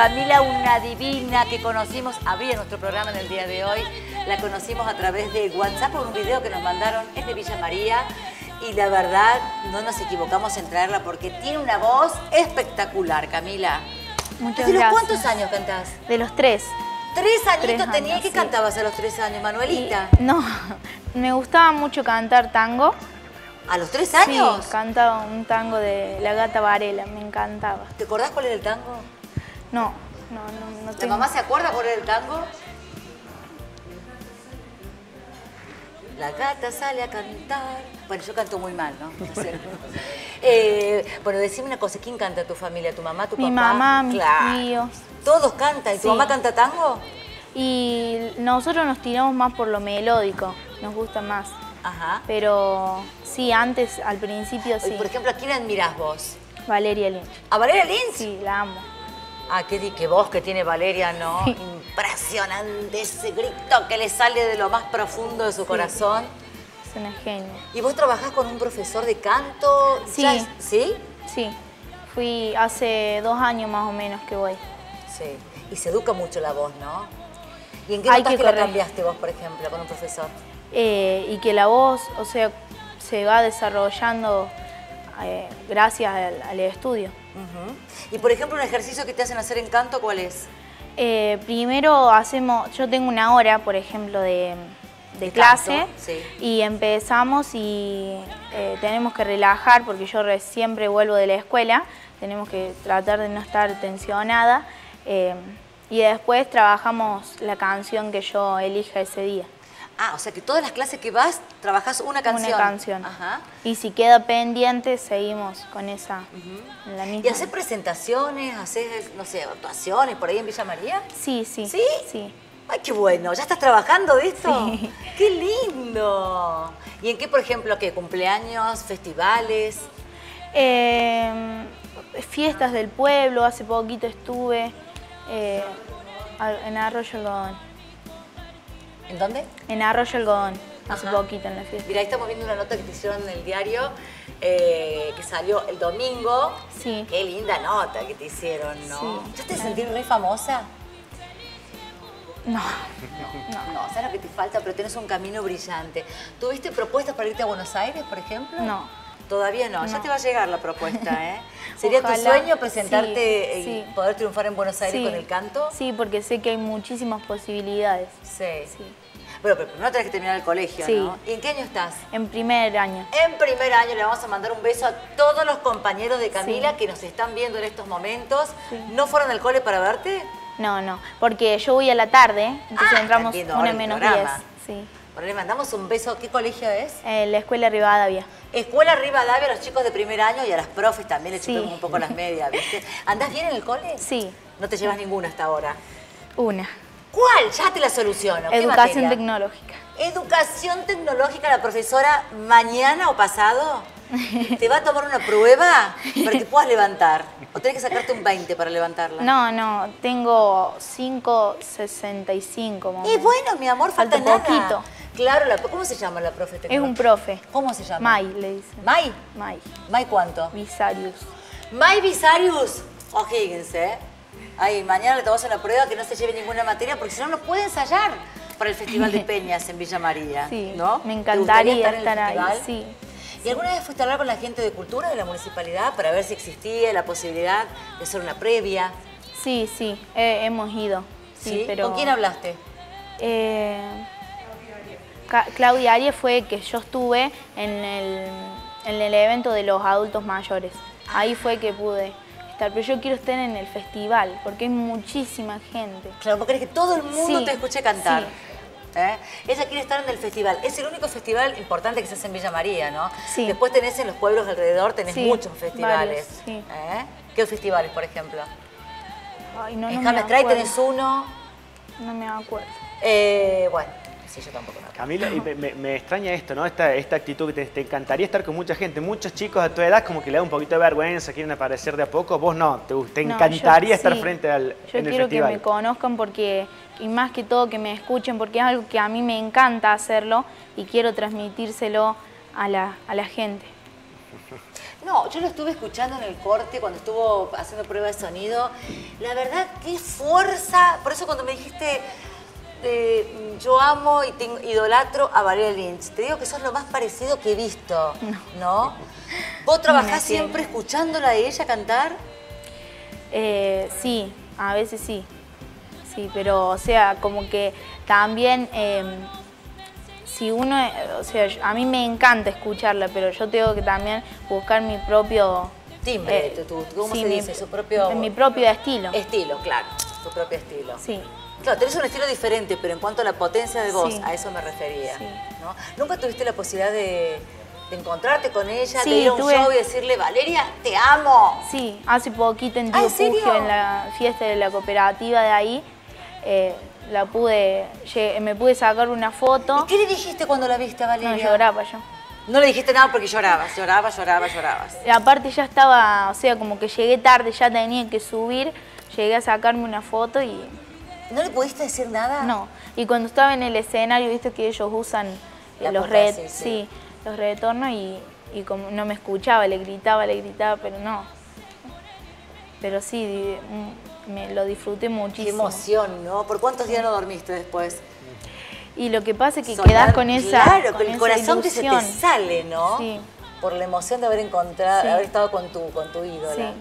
Camila, una divina que conocimos, había nuestro programa en el día de hoy, la conocimos a través de WhatsApp por un video que nos mandaron, es de Villa María, y la verdad no nos equivocamos en traerla porque tiene una voz espectacular, Camila. Muchas ¿De los gracias. cuántos años cantás? De los tres. Tres añitos Tres tenía. años, ¿Qué sí. cantabas a los tres años, Y- Manuelita? no, me gustaba mucho cantar tango. ¿A los tres años? Sí, cantaba un tango de La Gata Varela, me encantaba. ¿Te acordás cuál era el tango? No, no, no, no ¿Tu tengo- mamá se acuerda era el tango? La gata sale a cantar. Bueno, yo canto muy mal, ¿no? No sé. Eh, bueno, decime una cosa, ¿quién canta tu familia? ¿Tu mamá, tu Mi papá? mamá, mis Claro. tíos. Todos cantan. ¿Y tu Sí. mamá canta tango? Y nosotros nos tiramos más por lo melódico, nos gusta más. Ajá. Pero sí, antes, al principio Y, sí. por ejemplo, ¿a quién admirás vos? Valeria Lynch. ¿A Valeria Lynch? Sí, la amo. Ah, qué, di- voz que tiene Valeria, ¿no? Sí. Impresionante ese grito que le sale de lo más profundo de su corazón. Es una genia. ¿Y vos trabajás con un profesor de canto? Sí. Ya es- ¿Sí? Sí, fui hace dos años más o menos que voy. Sí. Y se educa mucho la voz, ¿no? ¿Y en qué Hay notas que que la cambiaste vos, por ejemplo, con un profesor? Eh, y que la voz, o sea, se va desarrollando eh, gracias al, al estudio. Y, por ejemplo, un ejercicio que te hacen hacer en canto, ¿cuál es? Eh, primero hacemos, yo tengo una hora, por ejemplo, de, de De clase canto, sí. y empezamos y eh, tenemos que relajar porque yo re- siempre vuelvo de la escuela, tenemos que tratar de no estar tensionada eh, y después trabajamos la canción que yo elija ese día. Ah, o sea que todas las clases que vas, trabajás una canción. Una canción. Ajá. Y si queda pendiente, seguimos con esa, la misma. ¿Y haces presentaciones, haces, no sé, actuaciones por ahí en Villa María? Sí, sí. ¿Sí? Sí. Ay, qué bueno. ¿Ya estás trabajando de esto? Sí. ¡Qué lindo! ¿Y en qué, por ejemplo, qué? ¿Cumpleaños, festivales? Eh, fiestas del pueblo, hace poquito estuve eh, en Arroyo Algodón. ¿En dónde? En Arroyo Algodón, hace poquito en la fiesta. Mira, ahí estamos viendo una nota que te hicieron en el diario eh, que salió el domingo. Sí. Qué linda nota que te hicieron, ¿no? Sí. ¿Ya te sentís re famosa? No, No, sabes lo que te falta, pero tenés un camino brillante. ¿Tuviste propuestas para irte a Buenos Aires, por ejemplo? No. Todavía no, ya No. te va a llegar la propuesta, ¿eh? ¿Sería tu sueño presentarte Sí, y sí. poder triunfar en Buenos Aires Sí. con el canto? Sí, porque sé que hay muchísimas posibilidades. Sí. Bueno, pero primero tenés que terminar el colegio, Sí. ¿no? ¿Y en qué año estás? En primer año. En primer año le vamos a mandar un beso a todos los compañeros de Camila que nos están viendo en estos momentos. ¿No fueron al cole para verte? No, no, porque yo voy a la tarde, entonces Ah, entramos una menos 10. programa. Sí. Bueno, le mandamos un beso. ¿Qué colegio es? Eh, la escuela Rivadavia. Escuela Rivadavia a los chicos de primer año y a las profes también le Sí. chupemos un poco las medias, ¿viste? ¿Andás bien en el cole? Sí, No te llevas ninguna hasta ahora. una. ¿Cuál? Ya te la soluciono. ¿Qué Educación tecnológica. Educación tecnológica, la profesora mañana o pasado te va a tomar una prueba para que puedas levantar. O tenés que sacarte un 20 para levantarla. No, no, tengo 5.65 más o Y bueno, mi amor, falta, Falta nada. poquito. Claro, la- ¿cómo se llama la profe Es un profe. ¿Cómo se llama? Mai, le dicen. ¿Mai? Mai. ¿Mai cuánto? Visarius. Mai Visarius. O'Higgins, ¿eh? Ay, mañana le tomamos una prueba que no se lleve ninguna materia porque si no, no puede ensayar para el Festival de Peñas en Villa María. Sí, ¿no? me ¿Te gustaría encantaría en el estar ahí, sí. ¿Y alguna vez fuiste a hablar con la gente de cultura de la municipalidad para ver si existía la posibilidad de hacer una previa? Sí, sí, eh, hemos ido. Sí, pero... ¿Con quién hablaste? Eh, Claudia Arias fue que yo estuve en el, en el evento de los adultos mayores. Ahí fue que pude estar. Pero yo quiero estar en el festival porque hay muchísima gente. Claro, porque querés que todo el mundo Sí, te escuche cantar. sí. ¿Eh? Ella quiere estar en el festival. Es el único festival importante que se hace en Villa María, ¿no? Sí. Después tenés en los pueblos alrededor, tenés Sí, muchos festivales. varios, sí. ¿Eh? ¿Qué festivales, por ejemplo? Ay, no, en no me Hammerstray acuerdo. tenés uno. No me acuerdo. Eh, bueno, sí, yo tampoco me acuerdo. Camila, y me, me- extraña esto, ¿no? Esta, esta actitud que te, te encantaría estar con mucha gente. Muchos chicos a tu edad como que le da un poquito de vergüenza, quieren aparecer de a poco. Vos no, te, te No, encantaría yo- estar sí. frente al Yo en el quiero festival. que me conozcan porque, y más que todo que me escuchen, porque es algo que a mí me encanta hacerlo y quiero transmitírselo a la, a la gente. No, yo lo estuve escuchando en el corte cuando estuvo haciendo prueba de sonido. La verdad, qué fuerza. Por eso cuando me dijiste, eh, yo amo y tengo- idolatro a Valeria Lynch, te digo que sos lo más parecido que he visto, ¿no? ¿Vos trabajás siempre escuchándola a ella cantar? Eh, sí, a veces sí. Sí, pero o sea, como que también eh, si uno, o sea, a mí me encanta escucharla, pero yo tengo que también buscar mi propio Timbre, eh, tu- tu- ¿cómo sí, se mi- dice? Su propio... mi propio estilo. Estilo, claro, tu propio estilo. Sí. Claro, tenés un estilo diferente, pero en cuanto a la potencia de voz, Sí. a eso me refería. Sí. ¿no? ¿Nunca tuviste la posibilidad de, de encontrarte con ella, Sí, de ir a un tuve. show y decirle, Valeria, te amo? Sí, hace poquito en Ah, Tío. Pugio, en la fiesta de la cooperativa de ahí, eh, la pude, me pude sacar una foto. ¿Y qué le dijiste cuando la viste a No, Valeria? lloraba yo. No le dijiste nada porque llorabas, llorabas, llorabas, llorabas. Y aparte ya estaba, o sea, como que llegué tarde, ya tenía que subir, llegué a sacarme una foto y ¿No le pudiste decir nada? no. Y cuando estaba en el escenario, viste que ellos usan La los, re- sí, los retornos y, y como no me escuchaba, le gritaba, le gritaba, pero no. Pero sí, mm, me lo disfruté Qué muchísimo. emoción, ¿no? ¿Por cuántos días no dormiste después? Y lo que pasa es que Sonar, quedás con esa, Claro, con con el esa corazón que se te sale, ¿no? Sí. Por la emoción de haber encontrado, Sí. haber estado con tu, con tu ídola. Sí.